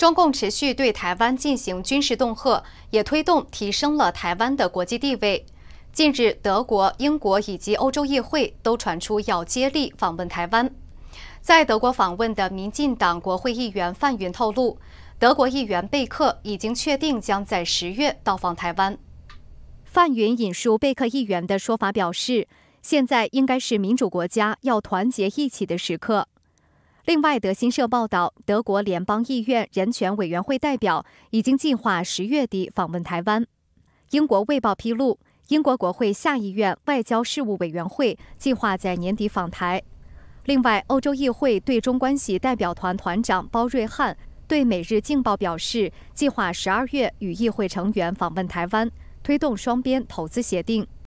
中共持续对台湾进行军事恫吓，也推动提升了台湾的国际地位。近日，德国、英国以及欧洲议会都传出要接力访问台湾。在德国访问的民进党国会议员范云透露，德国议员贝克已经确定将在十月到访台湾。范云引述贝克议员的说法表示，现在应该是民主国家要团结一起的时刻。另外，德新社报道，德国联邦议院人权委员会代表已经计划十月底访问台湾。英国卫报披露，英国国会下议院外交事务委员会计划在年底访台。另外，欧洲议会对中关系代表团团长包瑞汉对《每日镜报》表示，计划十二月与议会成员访问台湾，推动双边投资协定。